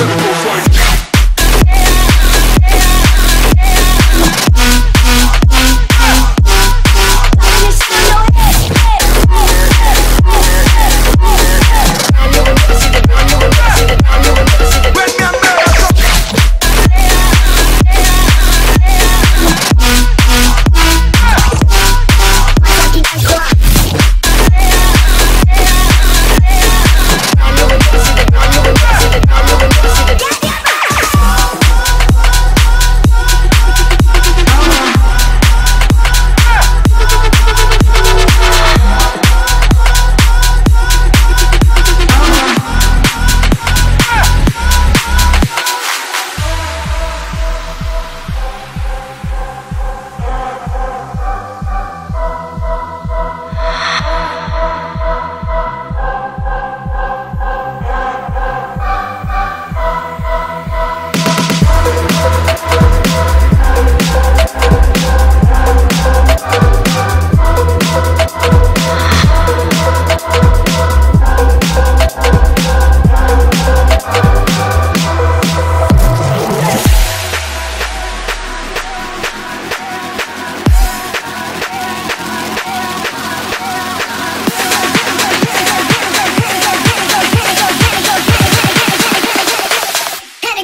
simple, so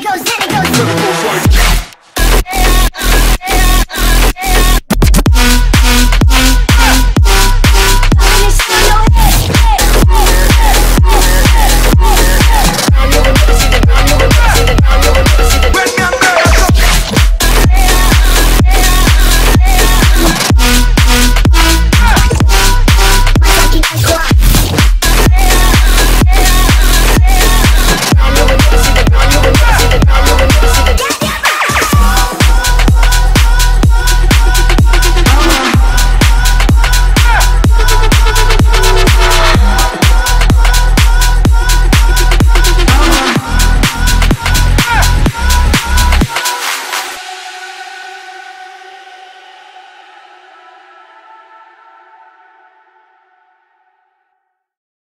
goes, then it goes.